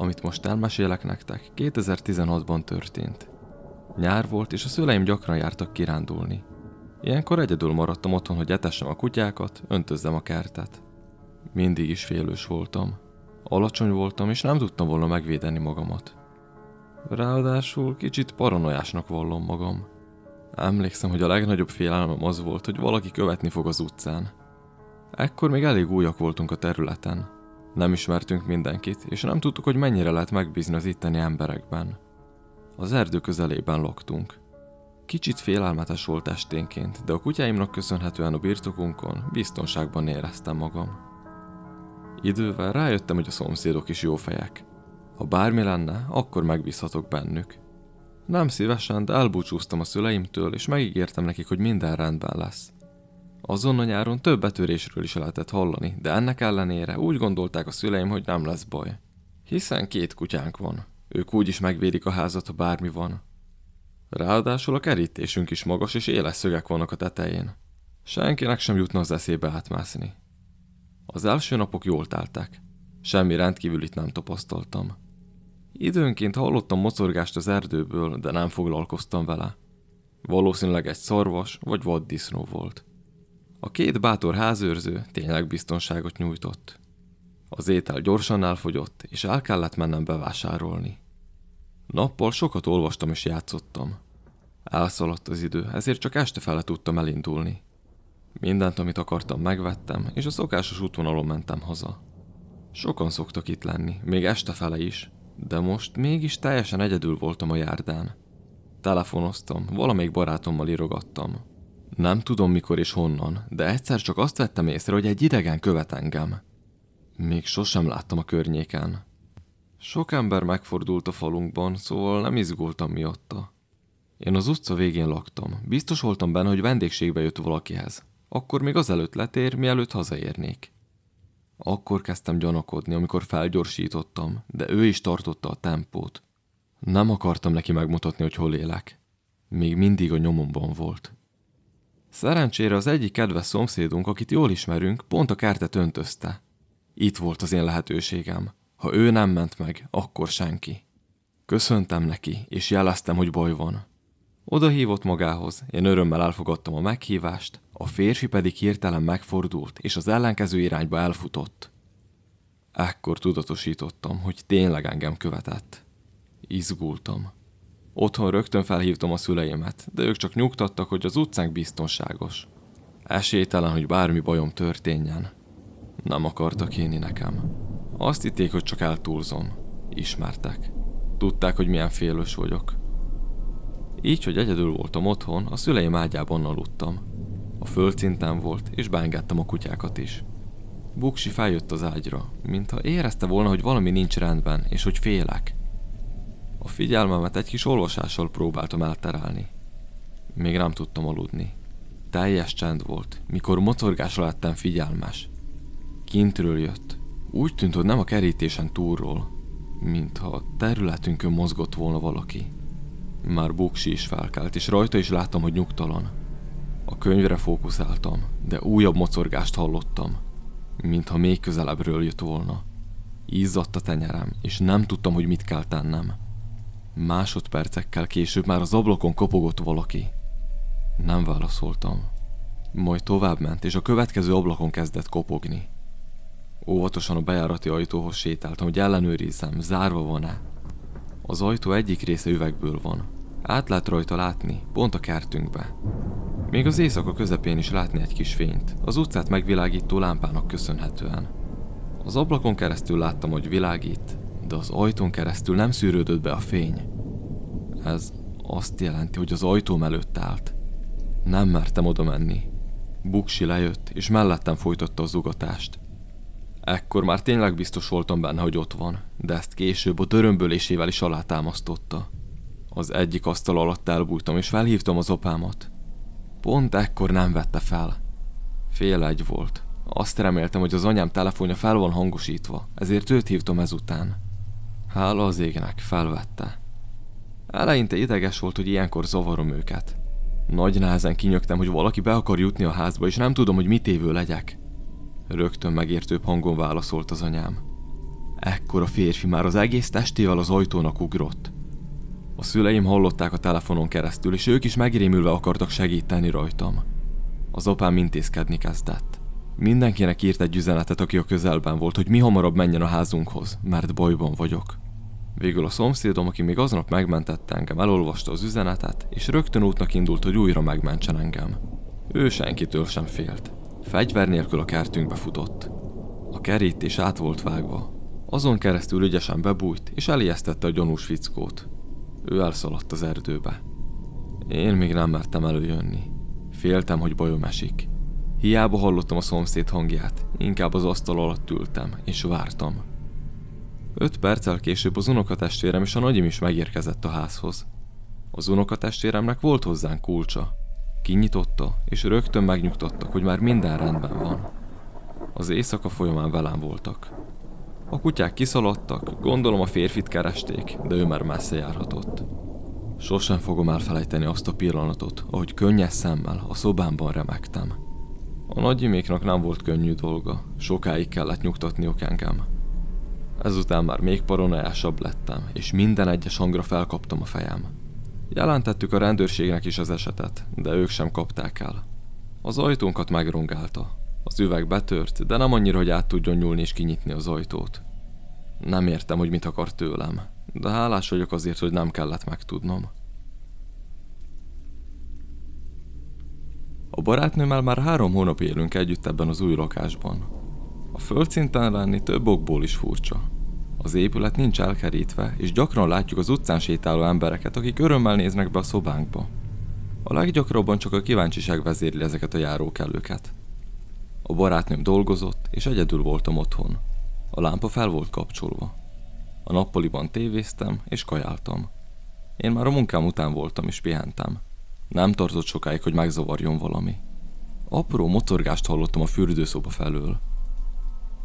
Amit most elmesélek nektek, 2016-ban történt. Nyár volt, és a szüleim gyakran jártak kirándulni. Ilyenkor egyedül maradtam otthon, hogy etessem a kutyákat, öntözzem a kertet. Mindig is félős voltam. Alacsony voltam, és nem tudtam volna megvédeni magamat. Ráadásul kicsit paranoiásnak vallom magam. Emlékszem, hogy a legnagyobb félelmem az volt, hogy valaki követni fog az utcán. Ekkor még elég újak voltunk a területen. Nem ismertünk mindenkit, és nem tudtuk, hogy mennyire lehet megbízni az itteni emberekben. Az erdő közelében laktunk. Kicsit félelmetes volt esténként, de a kutyáimnak köszönhetően a birtokunkon biztonságban éreztem magam. Idővel rájöttem, hogy a szomszédok is jó fejek. Ha bármi lenne, akkor megbízhatok bennük. Nem szívesen, de elbúcsúztam a szüleimtől, és megígértem nekik, hogy minden rendben lesz. Azon a nyáron több betörésről is lehetett hallani, de ennek ellenére úgy gondolták a szüleim, hogy nem lesz baj. Hiszen két kutyánk van. Ők úgy is megvédik a házat, ha bármi van. Ráadásul a kerítésünk is magas, és éles szögek vannak a tetején. Senkinek sem jutna az eszébe átmászni. Az első napok jól teltek. Semmi rendkívülit nem tapasztaltam. Időnként hallottam mocorgást az erdőből, de nem foglalkoztam vele. Valószínűleg egy szarvas vagy vaddisznó volt. A két bátor házőrző tényleg biztonságot nyújtott. Az étel gyorsan elfogyott, és el kellett mennem bevásárolni. Nappal sokat olvastam és játszottam. Elszaladt az idő, ezért csak este fele tudtam elindulni. Mindent, amit akartam, megvettem, és a szokásos útvonalon mentem haza. Sokan szoktak itt lenni, még este fele is, de most mégis teljesen egyedül voltam a járdán. Telefonoztam, valamelyik barátommal írogattam. Nem tudom mikor és honnan, de egyszer csak azt vettem észre, hogy egy idegen követ engem. Még sosem láttam a környéken. Sok ember megfordult a falunkban, szóval nem izgultam miatta. Én az utca végén laktam. Biztos voltam benne, hogy vendégségbe jött valakihez. Akkor még azelőtt letér, mielőtt hazaérnék. Akkor kezdtem gyanakodni, amikor felgyorsítottam, de ő is tartotta a tempót. Nem akartam neki megmutatni, hogy hol élek. Még mindig a nyomomban volt. Szerencsére az egyik kedves szomszédunk, akit jól ismerünk, pont a kertet öntözte. Itt volt az én lehetőségem. Ha ő nem ment meg, akkor senki. Köszöntem neki, és jeleztem, hogy baj van. Oda hívott magához, én örömmel elfogadtam a meghívást, a férfi pedig hirtelen megfordult, és az ellenkező irányba elfutott. Ekkor tudatosítottam, hogy tényleg engem követett. Izgultam. Otthon rögtön felhívtam a szüleimet, de ők csak nyugtattak, hogy az utcánk biztonságos. Esélytelen, hogy bármi bajom történjen. Nem akartak hinni nekem. Azt hitték, hogy csak eltúlzom. Ismertek. Tudták, hogy milyen félős vagyok. Így, hogy egyedül voltam otthon, a szüleim ágyában aludtam. A földszinten volt, és bángattam a kutyákat is. Buksi feljött az ágyra, mintha érezte volna, hogy valami nincs rendben, és hogy félek. A figyelmemet egy kis olvasással próbáltam elterelni. Még nem tudtam aludni. Teljes csend volt, mikor mocorgásra lettem figyelmes. Kintről jött. Úgy tűnt, hogy nem a kerítésen túlról, mintha a területünkön mozgott volna valaki. Már Buksi is felkelt, és rajta is láttam, hogy nyugtalan. A könyvre fókuszáltam, de újabb mocorgást hallottam, mintha még közelebbről jött volna. Izzadt a tenyerem, és nem tudtam, hogy mit kell tennem. Másodpercekkel később már az ablakon kopogott valaki. Nem válaszoltam. Majd tovább ment, és a következő ablakon kezdett kopogni. Óvatosan a bejárati ajtóhoz sétáltam, hogy ellenőrizzem, zárva van-e. Az ajtó egyik része üvegből van. Át lehet rajta látni, pont a kertünkbe. Még az éjszaka közepén is látni egy kis fényt, az utcát megvilágító lámpának köszönhetően. Az ablakon keresztül láttam, hogy világít, de az ajtón keresztül nem szűrődött be a fény. Ez azt jelenti, hogy az ajtóm előtt állt. Nem mertem oda menni. Buksi lejött, és mellettem folytatta az ugatást. Ekkor már tényleg biztos voltam benne, hogy ott van, de ezt később a dörömbölésével is alátámasztotta. Az egyik asztal alatt elbújtam, és felhívtam az apámat. Pont ekkor nem vette fel. Fél egy volt. Azt reméltem, hogy az anyám telefonja fel van hangosítva, ezért őt hívtam ezután. Hála az égnek, felvette. Eleinte ideges volt, hogy ilyenkor zavarom őket. Nagy nehezen kinyögtem, hogy valaki be akar jutni a házba, és nem tudom, hogy mit évő legyek. Rögtön megértőbb hangon válaszolt az anyám. Ekkor a férfi már az egész testével az ajtónak ugrott. A szüleim hallották a telefonon keresztül, és ők is megrémülve akartak segíteni rajtam. Az apám intézkedni kezdett. Mindenkinek írt egy üzenetet, aki a közelben volt, hogy mi hamarabb menjen a házunkhoz, mert bajban vagyok. Végül a szomszédom, aki még aznap megmentette engem, elolvasta az üzenetet, és rögtön útnak indult, hogy újra megmentsen engem. Ő senkitől sem félt. Fegyver nélkül a kertünkbe futott. A kerítés át volt vágva. Azon keresztül ügyesen bebújt, és elijesztette a gyanús fickót. Ő elszaladt az erdőbe. Én még nem mertem előjönni. Féltem, hogy bajom esik. Hiába hallottam a szomszéd hangját, inkább az asztal alatt ültem, és vártam. Öt perccel később az unokatestvérem és a nagyim is megérkezett a házhoz. Az unokatestvéremnek volt hozzánk kulcsa. Kinyitotta, és rögtön megnyugtattak, hogy már minden rendben van. Az éjszaka folyamán velem voltak. A kutyák kiszaladtak, gondolom a férfit keresték, de ő már messze járhatott. Sosem fogom elfelejteni azt a pillanatot, ahogy könnyes szemmel a szobámban remektem. A nagyiméknak nem volt könnyű dolga, sokáig kellett nyugtatniuk engem. Ezután már még paranoiásabb lettem, és minden egyes hangra felkaptam a fejem. Jelentettük a rendőrségnek is az esetet, de ők sem kapták el. Az ajtónkat megrongálta. Az üveg betört, de nem annyira, hogy át tudjon nyúlni és kinyitni az ajtót. Nem értem, hogy mit akar tőlem, de hálás vagyok azért, hogy nem kellett megtudnom. A barátnőmmel már három hónap élünk együtt ebben az új lakásban. A földszinten lenni több okból is furcsa. Az épület nincs elkerítve, és gyakran látjuk az utcán sétáló embereket, akik örömmel néznek be a szobánkba. A leggyakrabban csak a kíváncsiság vezérli ezeket a járókelőket. A barátnőm dolgozott, és egyedül voltam otthon. A lámpa fel volt kapcsolva. A nappaliban tévéztem, és kajáltam. Én már a munkám után voltam, és pihentem. Nem tartott sokáig, hogy megzavarjon valami. Apró motorgást hallottam a fürdőszoba felől.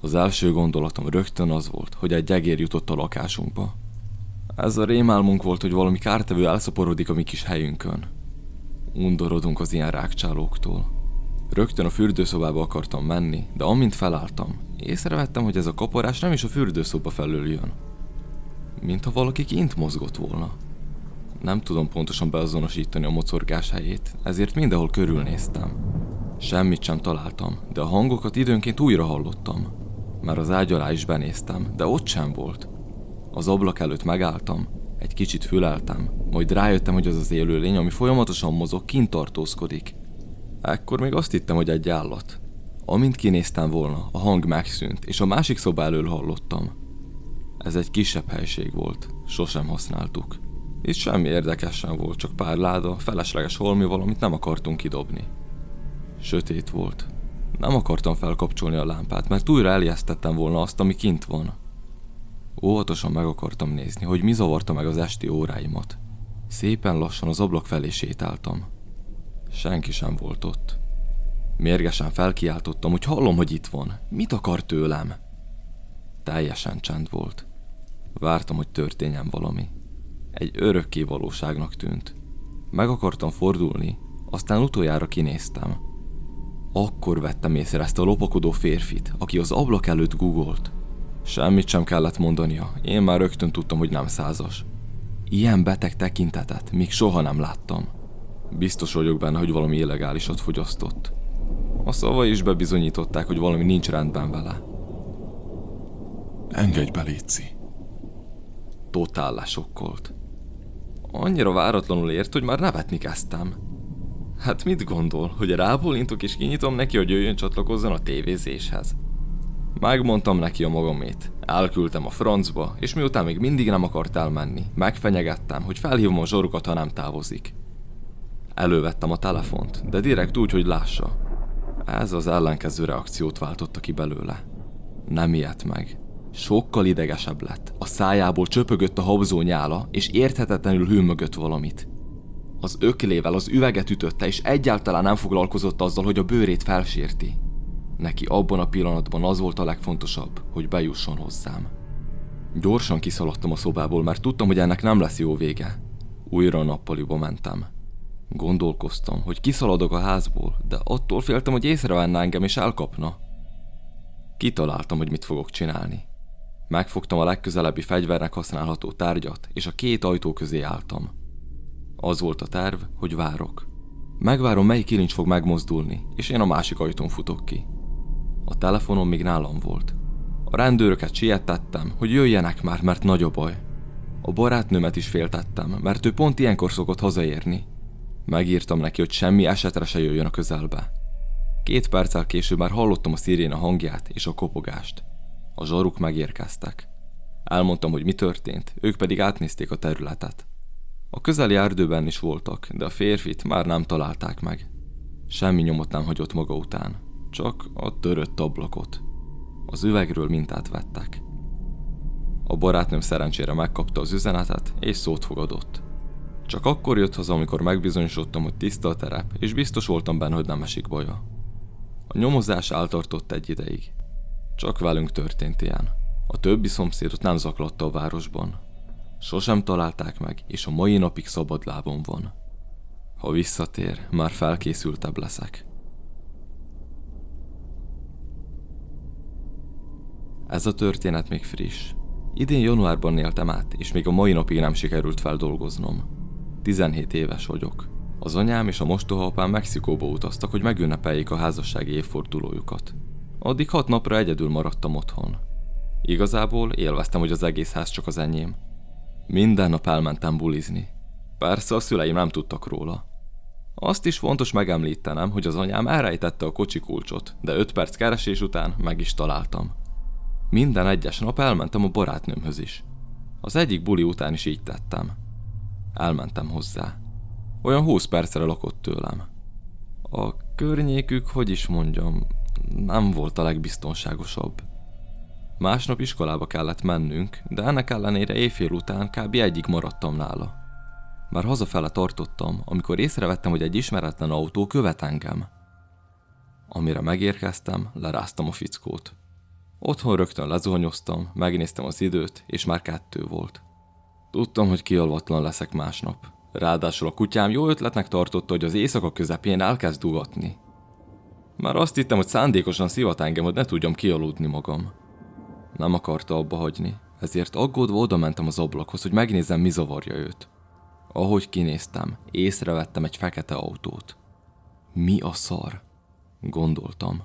Az első gondolatom rögtön az volt, hogy egy gyegér jutott a lakásunkba. Ez a rémálmunk volt, hogy valami kártevő elszaporodik a mi kis helyünkön. Undorodunk az ilyen rákcsálóktól. Rögtön a fürdőszobába akartam menni, de amint felálltam, észrevettem, hogy ez a kaparás nem is a fürdőszoba felől jön. Mintha valaki kint mozgott volna. Nem tudom pontosan beazonosítani a mocorgás ezért mindenhol körülnéztem. Semmit sem találtam, de a hangokat időnként újra hallottam. Már az ágy alá is benéztem, de ott sem volt. Az ablak előtt megálltam, egy kicsit füleltem, majd rájöttem, hogy az az élőlény, ami folyamatosan mozog, kint tartózkodik. Ekkor még azt hittem, hogy egy állat. Amint kinéztem volna, a hang megszűnt, és a másik szoba elől hallottam. Ez egy kisebb helység volt, sosem használtuk. Itt semmi érdekes sem volt, csak pár láda, felesleges holmi valamit nem akartunk kidobni. Sötét volt. Nem akartam felkapcsolni a lámpát, mert újra elijesztettem volna azt, ami kint van. Óvatosan meg akartam nézni, hogy mi zavarta meg az esti óráimat. Szépen lassan az ablak felé sétáltam. Senki sem volt ott. Mérgesen felkiáltottam, hogy hallom, hogy itt van. Mit akar tőlem? Teljesen csend volt. Vártam, hogy történjen valami. Egy örökké valóságnak tűnt. Meg akartam fordulni, aztán utoljára kinéztem. Akkor vettem észre ezt a lopakodó férfit, aki az ablak előtt googolt. Semmit sem kellett mondania, én már rögtön tudtam, hogy nem százas. Ilyen beteg tekintetet még soha nem láttam. Biztos vagyok benne, hogy valami illegálisat fogyasztott. A szavai is bebizonyították, hogy valami nincs rendben vele. Engedj be, Léci. Totál lesokkolt. Annyira váratlanul ért, hogy már nevetni kezdtem. Hát mit gondol, hogy rábólintok és kinyitom neki, hogy jöjjön csatlakozzon a tévézéshez? Megmondtam neki a magamét. Elküldtem a francba, és miután még mindig nem akart elmenni, megfenyegettem, hogy felhívom a zsorukat, ha nem távozik. Elővettem a telefont, de direkt úgy, hogy lássa. Ez az ellenkező reakciót váltotta ki belőle. Nem ijedt meg. Sokkal idegesebb lett. A szájából csöpögött a habzó nyála, és érthetetlenül hűmögött valamit. Az öklével az üveget ütötte, és egyáltalán nem foglalkozott azzal, hogy a bőrét felsérti. Neki abban a pillanatban az volt a legfontosabb, hogy bejusson hozzám. Gyorsan kiszaladtam a szobából, mert tudtam, hogy ennek nem lesz jó vége. Újra a nappaliba mentem. Gondolkoztam, hogy kiszaladok a házból, de attól féltem, hogy észrevenne engem és elkapna. Kitaláltam, hogy mit fogok csinálni. Megfogtam a legközelebbi fegyvernek használható tárgyat, és a két ajtó közé álltam. Az volt a terv, hogy várok. Megvárom, melyik kilincs fog megmozdulni, és én a másik ajtón futok ki. A telefonom még nálam volt. A rendőröket siettettem, hogy jöjjenek már, mert nagy a baj. A barátnőmet is féltettem, mert ő pont ilyenkor szokott hazaérni. Megírtam neki, hogy semmi esetre se jöjjön a közelbe. Két perccel később már hallottam a sziréna hangját és a kopogást. A zsaruk megérkeztek. Elmondtam, hogy mi történt, ők pedig átnézték a területet. A közeli erdőben is voltak, de a férfit már nem találták meg. Semmi nyomot nem hagyott maga után, csak a törött ablakot. Az üvegről mintát vettek. A barátnőm szerencsére megkapta az üzenetet, és szót fogadott. Csak akkor jött haza, amikor megbizonyosodtam, hogy tiszta a terep, és biztos voltam benne, hogy nem esik baja. A nyomozás eltartott egy ideig. Csak velünk történt ilyen. A többi szomszédot nem zaklatta a városban. Sosem találták meg, és a mai napig szabad lábon van. Ha visszatér, már felkészültebb leszek. Ez a történet még friss. Idén januárban éltem át, és még a mai napig nem sikerült feldolgoznom. 17 éves vagyok. Az anyám és a mostohaapám Mexikóba utaztak, hogy megünnepeljék a házassági évfordulójukat. Addig hat napra egyedül maradtam otthon. Igazából élveztem, hogy az egész ház csak az enyém. Minden nap elmentem bulizni. Persze a szüleim nem tudtak róla. Azt is fontos megemlítenem, hogy az anyám elrejtette a kocsi kulcsot, de öt perc keresés után meg is találtam. Minden egyes nap elmentem a barátnőmhöz is. Az egyik buli után is így tettem. Elmentem hozzá. Olyan 20 percre lakott tőlem. A környékük, hogy is mondjam, nem volt a legbiztonságosabb. Másnap iskolába kellett mennünk, de ennek ellenére éjfél után kb. egyik maradtam nála. Már hazafele tartottam, amikor észrevettem, hogy egy ismeretlen autó követ engem. Amire megérkeztem, leráztam a fickót. Otthon rögtön lezuhanyoztam, megnéztem az időt, és már kettő volt. Tudtam, hogy kialvatlan leszek másnap. Ráadásul a kutyám jó ötletnek tartotta, hogy az éjszaka közepén elkezd dugatni. Már azt hittem, hogy szándékosan szivat engem, hogy ne tudjam kialudni magam. Nem akarta abba hagyni, ezért aggódva oda mentem az ablakhoz, hogy megnézzem, mi zavarja őt. Ahogy kinéztem, észrevettem egy fekete autót. Mi a szar? Gondoltam.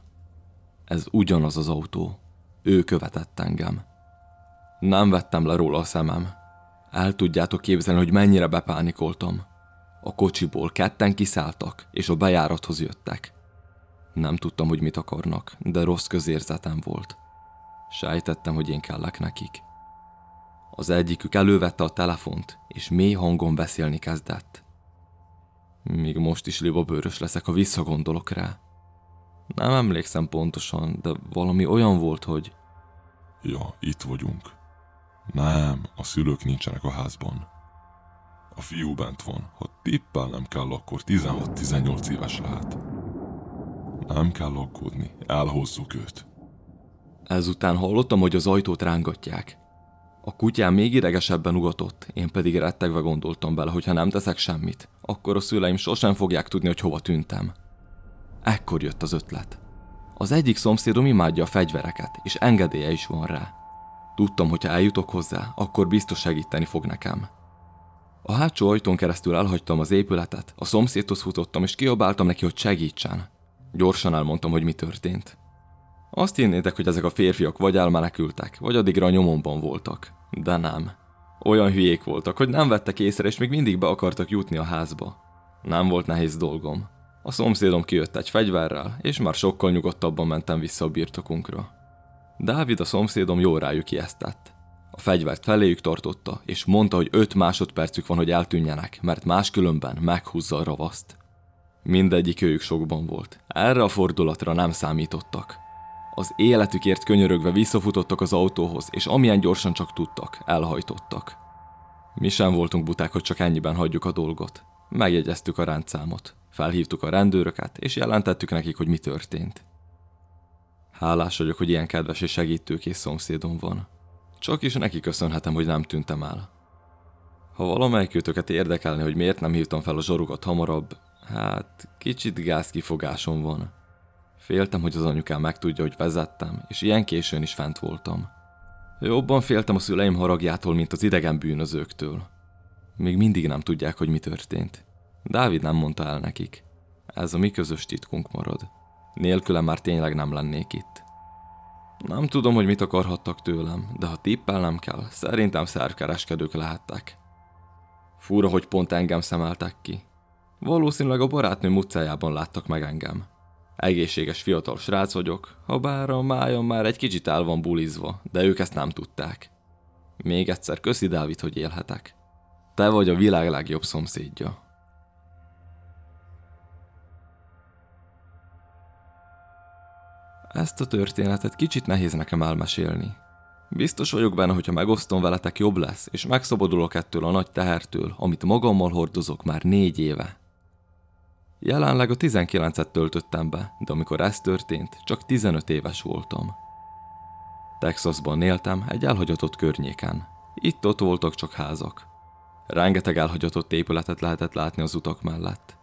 Ez ugyanaz az autó. Ő követett engem. Nem vettem le róla a szemem. El tudjátok képzelni, hogy mennyire bepánikoltam. A kocsiból ketten kiszálltak, és a bejárathoz jöttek. Nem tudtam, hogy mit akarnak, de rossz közérzetem volt. Sejtettem, hogy én kellek nekik. Az egyikük elővette a telefont, és mély hangon beszélni kezdett. Még most is libabőrös leszek, ha visszagondolok rá. Nem emlékszem pontosan, de valami olyan volt, hogy... Ja, itt vagyunk. Nem, a szülők nincsenek a házban. A fiú bent van. Ha tippelnem kell, akkor 16-18 éves lehet. Nem kell aggódni, elhozzuk őt. Ezután hallottam, hogy az ajtót rángatják. A kutyám még idegesebben ugatott, én pedig rettegve gondoltam bele, hogy ha nem teszek semmit, akkor a szüleim sosem fogják tudni, hogy hova tűntem. Ekkor jött az ötlet. Az egyik szomszédom imádja a fegyvereket, és engedélye is van rá. Tudtam, hogy ha eljutok hozzá, akkor biztos segíteni fog nekem. A hátsó ajtón keresztül elhagytam az épületet, a szomszédhoz futottam, és kiabáltam neki, hogy segítsen. Gyorsan elmondtam, hogy mi történt. Azt hinnétek, hogy ezek a férfiak vagy elmenekültek, vagy addigra a nyomomban voltak. De nem. Olyan hülyék voltak, hogy nem vettek észre, és még mindig be akartak jutni a házba. Nem volt nehéz dolgom. A szomszédom kijött egy fegyverrel, és már sokkal nyugodtabban mentem vissza a birtokunkra. Dávid a szomszédom jól rájuk ijesztett. A fegyvert feléjük tartotta, és mondta, hogy öt másodpercük van, hogy eltűnjenek, mert máskülönben meghúzza a ravaszt. Mindegyik őjük sokban volt. Erre a fordulatra nem számítottak. Az életükért könyörögve visszafutottak az autóhoz, és amilyen gyorsan csak tudtak, elhajtottak. Mi sem voltunk buták, hogy csak ennyiben hagyjuk a dolgot. Megjegyeztük a rendszámot, felhívtuk a rendőröket, és jelentettük nekik, hogy mi történt. Hálás vagyok, hogy ilyen kedves és segítőkész szomszédom van. Csak is neki köszönhetem, hogy nem tűntem el. Ha valamelyik őtöket érdekelni, hogy miért nem hívtam fel a zsorukat hamarabb, hát kicsit gázkifogásom van. Féltem, hogy az anyukám megtudja, hogy vezettem, és ilyen későn is fent voltam. Jobban féltem a szüleim haragjától, mint az idegen bűnözőktől. Még mindig nem tudják, hogy mi történt. Dávid nem mondta el nekik. Ez a mi közös titkunk marad. Nélkülem már tényleg nem lennék itt. Nem tudom, hogy mit akarhattak tőlem, de ha tippelnem kell, szerintem szervkereskedők lehettek. Fura, hogy pont engem szemeltek ki. Valószínűleg a barátnőm utcájában láttak meg engem. Egészséges fiatal srác vagyok, ha bár a májam már egy kicsit el van bulizva, de ők ezt nem tudták. Még egyszer köszi Dávid, hogy élhetek. Te vagy a világ legjobb szomszédja. Ezt a történetet kicsit nehéz nekem elmesélni. Biztos vagyok benne, hogyha megosztom veletek jobb lesz, és megszabadulok ettől a nagy tehertől, amit magammal hordozok már négy éve. Jelenleg a 19-et töltöttem be, de amikor ez történt, csak 15 éves voltam. Texasban éltem, egy elhagyatott környéken. Itt-ott voltak csak házak. Rengeteg elhagyatott épületet lehetett látni az utak mellett.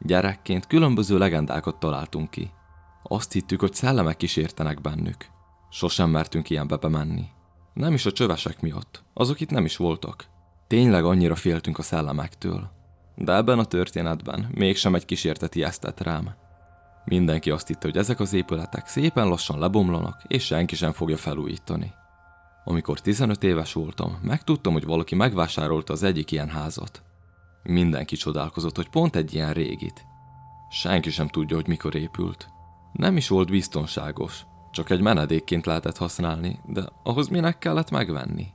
Gyerekként különböző legendákat találtunk ki. Azt hittük, hogy szellemek kísértenek bennük. Sosem mertünk ilyenbe bemenni. Nem is a csövesek miatt, azok itt nem is voltak. Tényleg annyira féltünk a szellemektől. De ebben a történetben mégsem egy kísértet ijesztett rám. Mindenki azt hitte, hogy ezek az épületek szépen lassan lebomlanak, és senki sem fogja felújítani. Amikor 15 éves voltam, megtudtam, hogy valaki megvásárolta az egyik ilyen házat. Mindenki csodálkozott, hogy pont egy ilyen régit. Senki sem tudja, hogy mikor épült. Nem is volt biztonságos, csak egy menedékként lehetett használni, de ahhoz minek kellett megvenni?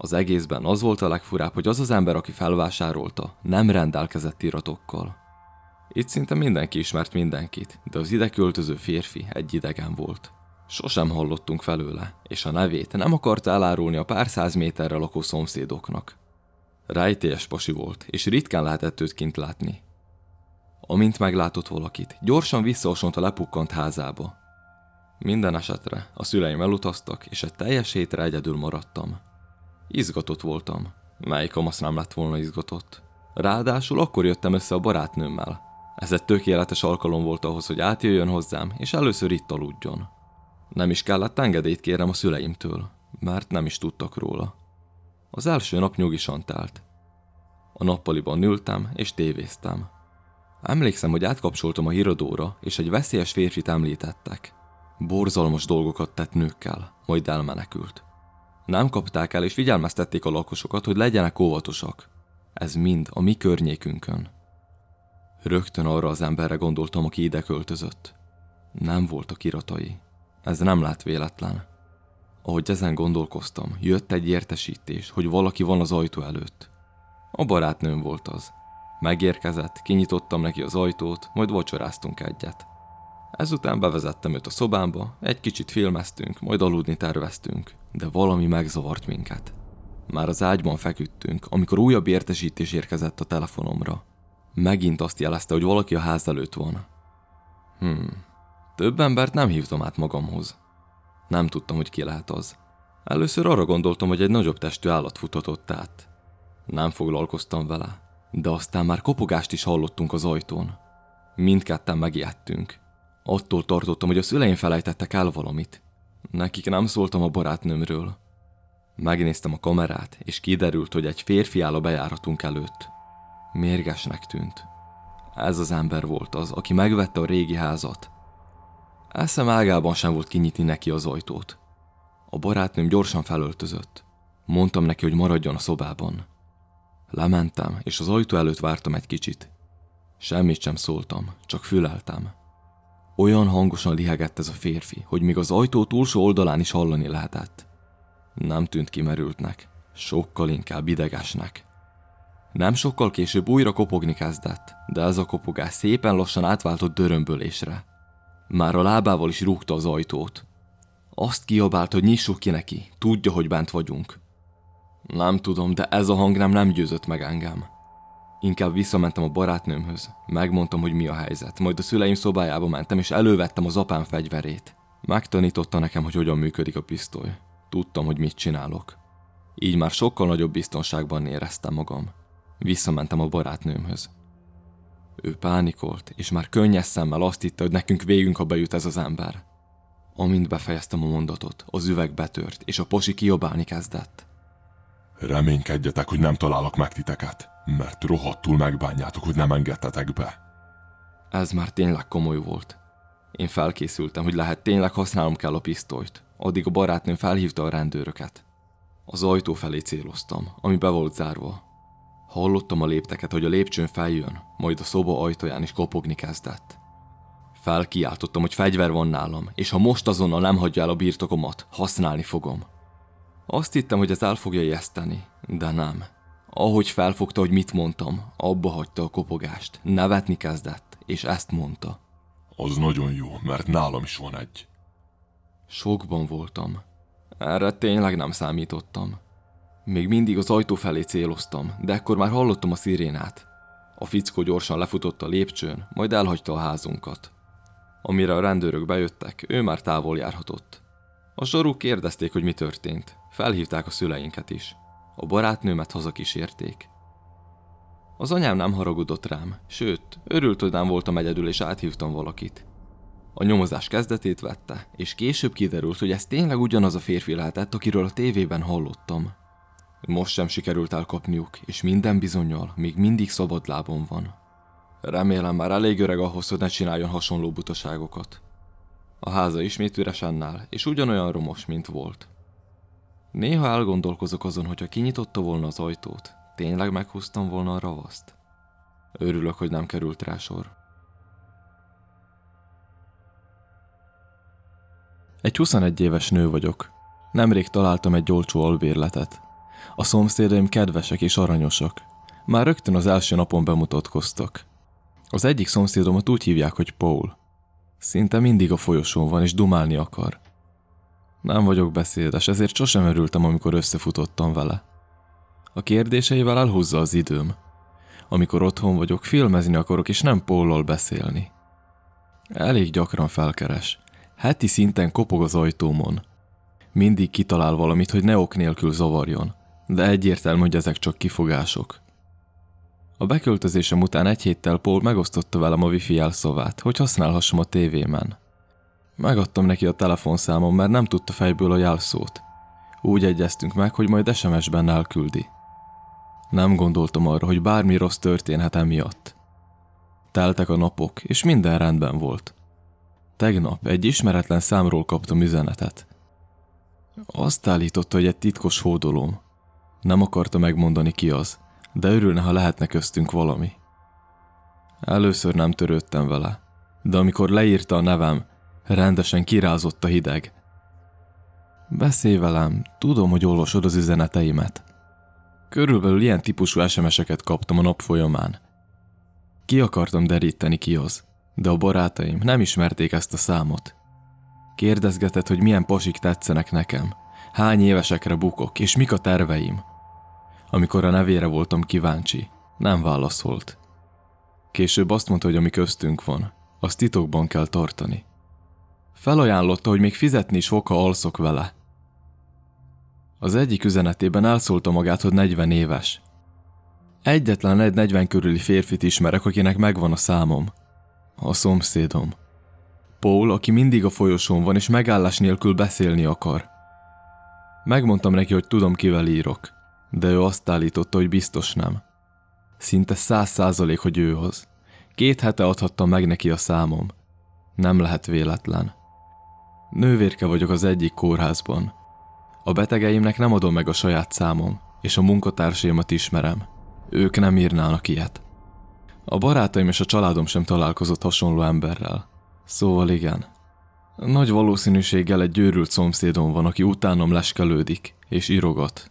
Az egészben az volt a legfurább, hogy az az ember, aki felvásárolta, nem rendelkezett iratokkal. Itt szinte mindenki ismert mindenkit, de az ide költöző férfi egy idegen volt. Sosem hallottunk felőle, és a nevét nem akarta elárulni a pár száz méterre lakó szomszédoknak. Rejtélyes pasi volt, és ritkán lehetett őt kint látni. Amint meglátott valakit, gyorsan visszaosont a lepukkant házába. Minden esetre a szüleim elutaztak, és egy teljes hétre egyedül maradtam. Izgatott voltam. Melyik kamasz nem lett volna izgatott? Ráadásul akkor jöttem össze a barátnőmmel. Ez egy tökéletes alkalom volt ahhoz, hogy átjöjjön hozzám, és először itt aludjon. Nem is kellett engedélyt kérem a szüleimtől, mert nem is tudtak róla. Az első nap nyugisan telt. A nappaliban ültem és tévéztem. Emlékszem, hogy átkapcsoltam a híradóra, és egy veszélyes férfit említettek. Borzalmas dolgokat tett nőkkel, majd elmenekült. Nem kapták el, és figyelmeztették a lakosokat, hogy legyenek óvatosak. Ez mind a mi környékünkön. Rögtön arra az emberre gondoltam, aki ide költözött. Nem voltak iratai. Ez nem lát véletlen. Ahogy ezen gondolkoztam, jött egy értesítés, hogy valaki van az ajtó előtt. A barátnőm volt az. Megérkezett, kinyitottam neki az ajtót, majd vacsoráztunk egyet. Ezután bevezettem őt a szobámba, egy kicsit filmeztünk, majd aludni terveztünk, de valami megzavart minket. Már az ágyban feküdtünk, amikor újabb értesítés érkezett a telefonomra. Megint azt jelezte, hogy valaki a ház előtt van. Hmm, több embert nem hívtam át magamhoz. Nem tudtam, hogy ki lehet az. Először arra gondoltam, hogy egy nagyobb testű állat futhatott át. Nem foglalkoztam vele, de aztán már kopogást is hallottunk az ajtón. Mindketten megijedtünk. Attól tartottam, hogy a szüleim felejtettek el valamit. Nekik nem szóltam a barátnőmről. Megnéztem a kamerát, és kiderült, hogy egy férfi áll a bejáratunk előtt. Mérgesnek tűnt. Ez az ember volt az, aki megvette a régi házat. Eszem ágában sem volt kinyitni neki az ajtót. A barátnőm gyorsan felöltözött. Mondtam neki, hogy maradjon a szobában. Lementem, és az ajtó előtt vártam egy kicsit. Semmit sem szóltam, csak füleltem. Olyan hangosan lihegett ez a férfi, hogy még az ajtó túlsó oldalán is hallani lehetett. Nem tűnt kimerültnek, sokkal inkább idegesnek. Nem sokkal később újra kopogni kezdett, de ez a kopogás szépen lassan átváltott dörömbölésre. Már a lábával is rúgta az ajtót. Azt kiabált, hogy nyissuk ki neki, tudja, hogy bent vagyunk. Nem tudom, de ez a hang nem nem győzött meg engem. Inkább visszamentem a barátnőmhöz. Megmondtam, hogy mi a helyzet. Majd a szüleim szobájába mentem, és elővettem az apám fegyverét. Megtanította nekem, hogy hogyan működik a pisztoly. Tudtam, hogy mit csinálok. Így már sokkal nagyobb biztonságban éreztem magam. Visszamentem a barátnőmhöz. Ő pánikolt, és már könnyes szemmel azt hitte, hogy nekünk végünk, ha bejut ez az ember. Amint befejeztem a mondatot, az üveg betört, és a posi kiabálni kezdett. Reménykedjetek, hogy nem találok meg titeket, mert rohadtul megbánjátok, hogy nem engedtetek be. Ez már tényleg komoly volt. Én felkészültem, hogy lehet tényleg használnom kell a pisztolyt. Addig a barátnőm felhívta a rendőröket. Az ajtó felé céloztam, ami be volt zárva. Hallottam a lépteket, hogy a lépcsőn feljön, majd a szoba ajtaján is kopogni kezdett. Felkiáltottam, hogy fegyver van nálam, és ha most azonnal nem hagyja el a birtokomat, használni fogom. Azt hittem, hogy ez el fogja ijeszteni, de nem. Ahogy felfogta, hogy mit mondtam, abba hagyta a kopogást, nevetni kezdett, és ezt mondta. Az nagyon jó, mert nálam is van egy. Sokban voltam. Erre tényleg nem számítottam. Még mindig az ajtó felé céloztam, de ekkor már hallottam a szirénát. A fickó gyorsan lefutott a lépcsőn, majd elhagyta a házunkat. Amire a rendőrök bejöttek, ő már távol járhatott. A zsaruk kérdezték, hogy mi történt. Felhívták a szüleinket is. A barátnőmet hazakísérték. Az anyám nem haragudott rám, sőt, örült, hogy nem voltam egyedül és áthívtam valakit. A nyomozás kezdetét vette, és később kiderült, hogy ez tényleg ugyanaz a férfi lehetett, akiről a tévében hallottam. Most sem sikerült elkapniuk, és minden bizonyal még mindig szabad lábon van. Remélem már elég öreg ahhoz, hogy ne csináljon hasonló butaságokat. A háza ismét üresen áll, és ugyanolyan romos, mint volt. Néha elgondolkozok azon, hogyha kinyitotta volna az ajtót, tényleg meghúztam volna a ravaszt. Örülök, hogy nem került rá sor. Egy 21 éves nő vagyok. Nemrég találtam egy olcsó albérletet. A szomszédaim kedvesek és aranyosak. Már rögtön az első napon bemutatkoztak. Az egyik szomszédomat úgy hívják, hogy Paul. Szinte mindig a folyosón van és dumálni akar. Nem vagyok beszédes, ezért sosem örültem, amikor összefutottam vele. A kérdéseivel elhúzza az időm. Amikor otthon vagyok, filmezni akarok, és nem Póllal beszélni. Elég gyakran felkeres. Heti szinten kopog az ajtómon. Mindig kitalál valamit, hogy ne ok nélkül zavarjon, de egyértelmű, hogy ezek csak kifogások. A beköltözésem után egy héttel Paul megosztotta velem a wifi jelszavát, hogy használhassam a tévémen. Megadtam neki a telefonszámom, mert nem tudta fejből a jelszót. Úgy egyeztünk meg, hogy majd SMS-ben elküldi. Nem gondoltam arra, hogy bármi rossz történhet emiatt. Teltek a napok, és minden rendben volt. Tegnap egy ismeretlen számról kaptam üzenetet. Azt állította, hogy egy titkos hódolom. Nem akarta megmondani ki az, de örülne, ha lehetne köztünk valami. Először nem törődtem vele, de amikor leírta a nevem, rendesen kirázott a hideg. Beszélj velem, tudom, hogy olvasod az üzeneteimet. Körülbelül ilyen típusú SMS-eket kaptam a nap folyamán. Ki akartam deríteni ki az, de a barátaim nem ismerték ezt a számot. Kérdezgetett, hogy milyen pasik tetszenek nekem, hány évesekre bukok, és mik a terveim. Amikor a nevére voltam kíváncsi, nem válaszolt. Később azt mondta, hogy ami köztünk van, azt titokban kell tartani. Felajánlotta, hogy még fizetni is fog, ha alszok vele. Az egyik üzenetében elszólta magát, hogy 40 éves. Egyetlen egy 40 körüli férfit ismerek, akinek megvan a számom. A szomszédom. Paul, aki mindig a folyosón van, és megállás nélkül beszélni akar. Megmondtam neki, hogy tudom, kivel írok, de ő azt állította, hogy biztos nem. Szinte száz százalék, hogy ő az. Két hete adhattam meg neki a számom. Nem lehet véletlen. Nővérke vagyok az egyik kórházban. A betegeimnek nem adom meg a saját számom, és a munkatársaimat ismerem. Ők nem írnának ilyet. A barátaim és a családom sem találkozott hasonló emberrel. Szóval igen. Nagy valószínűséggel egy győrült szomszédom van, aki utánom leskelődik, és írogat.